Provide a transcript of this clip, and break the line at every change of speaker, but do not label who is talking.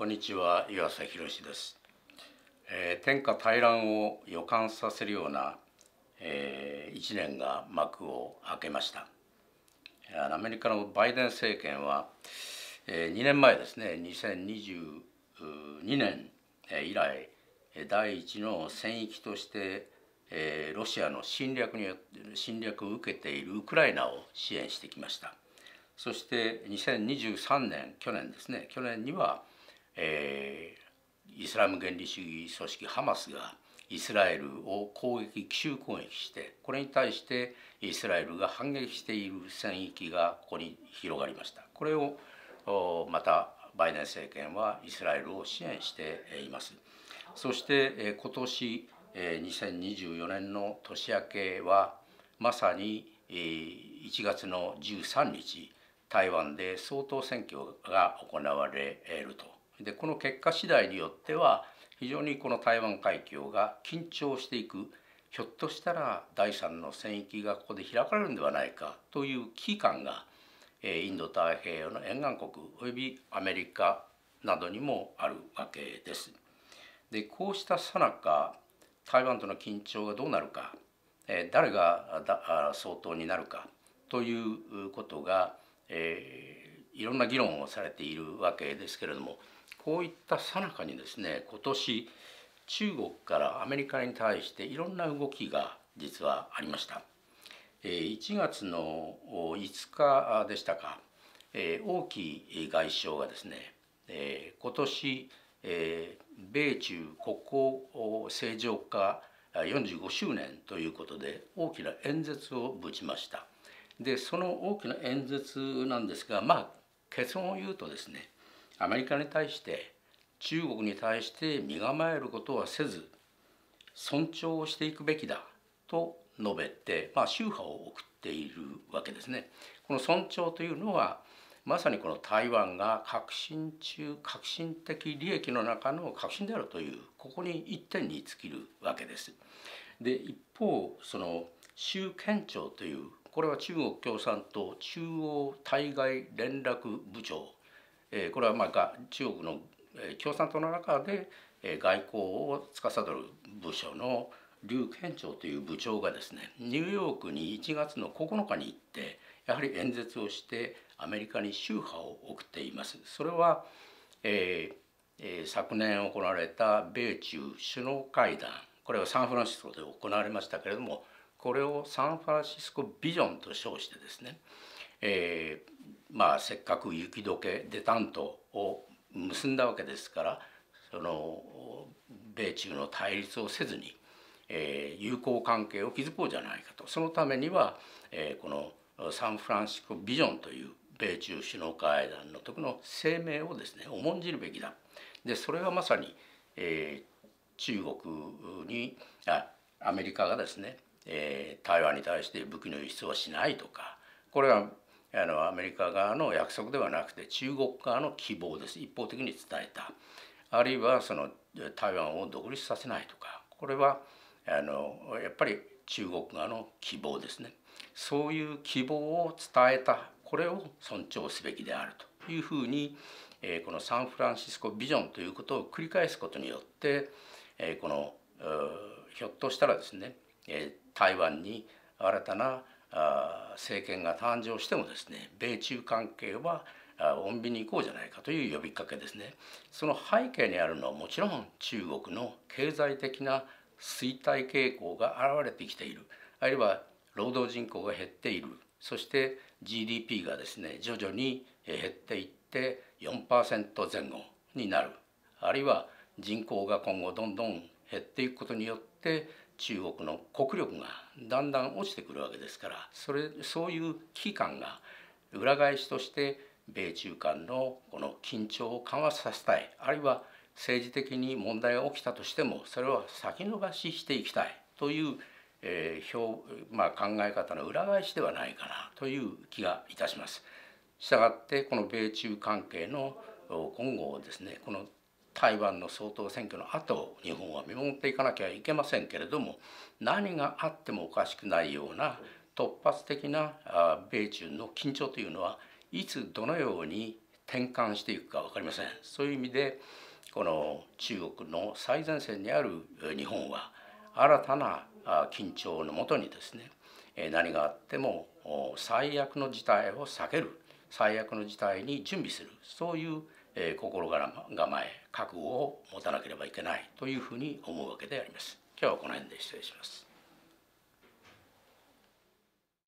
こんにちは岩瀬博です、えー、天下大乱を予感させるような、えー、1年が幕を開けました。アメリカのバイデン政権は、えー、2年前ですね2022年以来第一の戦域として、えー、ロシアの侵略によって侵略を受けているウクライナを支援してきました。そして2023年去年ですね去年にはえー、イスラム原理主義組織ハマスがイスラエルを攻撃奇襲攻撃してこれに対してイスラエルが反撃している戦域がここに広がりました。これをまたバイデン政権はイスラエルを支援しています。そして今年2024年の年明けはまさに1月の13日台湾で総統選挙が行われると。でこの結果次第によっては非常にこの台湾海峡が緊張していくひょっとしたら第三の戦域がここで開かれるんではないかという危機感がインド太平洋の沿岸国およびアメリカなどにもあるわけです。でこうしたさなか台湾との緊張がどうなるか誰が総統になるかということが、え、いろんな議論をされているわけですけれどもこういったさなかにですね今年中国からアメリカに対していろんな動きが実はありました。1月の5日でしたか王毅外相がですね今年米中国交正常化45周年ということで大きな演説をぶちました。でその大きな演説なんですがまあ結論を言うとですねアメリカに対して中国に対して身構えることはせず尊重をしていくべきだと述べて、まあ、宗派を送っているわけですね。この尊重というのはまさにこの台湾が革新中革新的利益の中の革新であるというここに一点に尽きるわけです。で一方その習県庁というこれは中国共産党中央対外連絡部長えこれはまあ中国の共産党の中で外交を司る部署の劉県庁という部長がですねニューヨークに1月の9日に行ってやはり演説をしてアメリカに秋波を送っています。それは、えー、昨年行われた米中首脳会談これはサンフランシスコで行われましたけれどもこれをサンフランシスコビジョンと称してですね、えー、まあせっかく雪解けデタントを結んだわけですからその米中の対立をせずに、えー、友好関係を築こうじゃないかとそのためには、えー、このサンフランシスコビジョンという米中首脳会談の時の声明をですね重んじるべきだ。でそれはまさに、えー、中国にあアメリカがですね、えー、台湾に対して武器の輸出をしないとかこれはあのアメリカ側の約束ではなくて中国側の希望です。一方的に伝えた。あるいはその台湾を独立させないとかこれはあのやっぱり中国側の希望ですね。そういう希望を伝えた。これを尊重すべきであるというふうにこのサンフランシスコビジョンということを繰り返すことによってこのひょっとしたらですね台湾に新たな政権が誕生してもですね米中関係は穏便に行こうじゃないかという呼びかけですね。その背景にあるのはもちろん中国の経済的な衰退傾向が現れてきている。あるいは労働人口が減っている。そして GDP がですね徐々に減っていって4%前後になる。あるいは人口が今後どんどん減っていくことによって中国の国力がだんだん落ちてくるわけですからそれそういう危機感が裏返しとして米中間のこの緊張を緩和させたいあるいは政治的に問題が起きたとしてもそれは先延ばししていきたいという、えー表まあ、考え方の裏返しではないかなという気がいたします。したがってこの米中関係の今後ですねこの台湾の総統選挙の後日本は見守っていかなきゃいけませんけれども何があってもおかしくないような突発的な米中の緊張というのはいつどのように転換していくか分かりません。そういう意味でこの中国の最前線にある日本は新たな緊張のもとにですね何があっても最悪の事態を避ける最悪の事態に準備するそういう心構え覚悟を持たなければいけないというふうに思うわけであります。今日はこの辺で失礼します。